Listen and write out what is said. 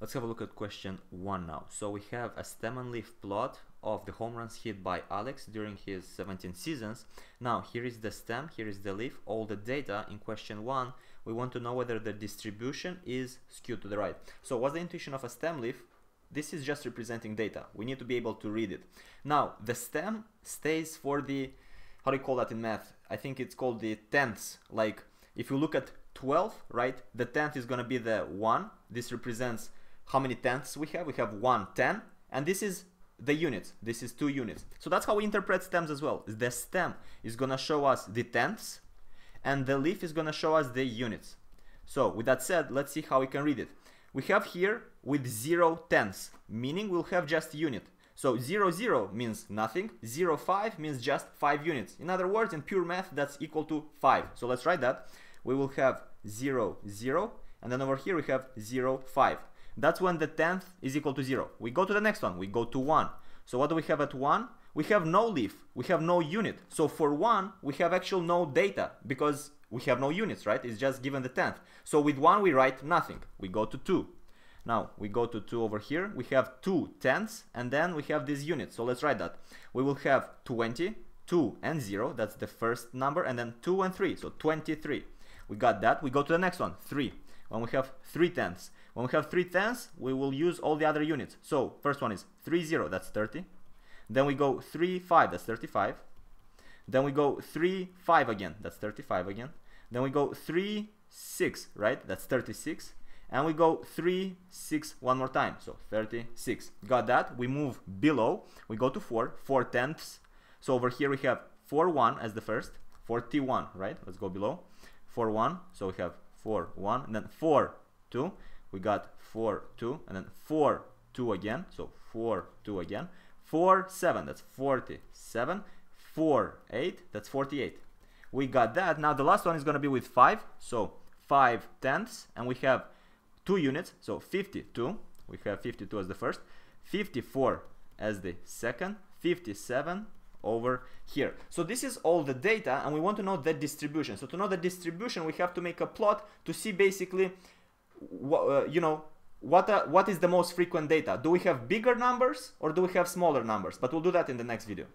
Let's have a look at question one now. So we have a stem and leaf plot of the home runs hit by Alex during his 17 seasons. Now here is the stem, here is the leaf, all the data in question one. We want to know whether the distribution is skewed to the right. So what's the intuition of a stem leaf? This is just representing data. We need to be able to read it. Now the stem stays for the, how do you call that in math? I think it's called the tenths. Like if you look at 12, right, the tenth is going to be the 1. This represents how many tenths we have. We have one ten, and this is the units. This is 2 units. So that's how we interpret stems as well. The stem is to show us the tenths, and the leaf is to show us the units. So with that said, let's see how we can read it. We have here with 0 tenths, meaning we'll have just unit. So 0, 0 means nothing, 0, 5 means just 5 units. In other words, in pure math, that's equal to 5. So let's write that. We will have 0, 0, and then over here we have 0, 5. That's when the tenth is equal to 0. We go to the next one, we go to 1. So what do we have at 1? We have no leaf, we have no unit. So for 1, we have actual no data because we have no units, right? It's just given the tenth. So with 1, we write nothing. We go to 2. Now we go to 2 over here. We have 2 tenths and then we have this unit. So let's write that. We will have 20, 2 and 0. That's the first number. And then 2 and 3. So 23. We got that. We go to the next one, 3. When we have 3 tenths. When we have 3 tenths, we will use all the other units. So first one is 3, 0, that's 30. Then we go 3, 5, that's 35. Then we go 3, 5 again, that's 35 again. Then we go 3, 6, right, that's 36. And we go 3, 6 one more time, so 36. Got that? We move below, we go to 4, 4 tenths. So over here we have 4, 1 as the first, 41, right? Let's go below. 4, 1, so we have 4, 1, and then 4, 2. We got 4, 2, and then 4, 2 again, so 4, 2 again. 4, 7, that's 47. 4, 8, that's 48. We got that. Now the last one is going to be with 5, so 5 tenths, and we have 2 units, so 52. We have 52 as the first, 54 as the second, 57 over here. So this is all the data and we want to know the distribution. So to know the distribution, we have to make a plot to see basically, uh, you know, what, uh, what is the most frequent data? Do we have bigger numbers or do we have smaller numbers? But we'll do that in the next video.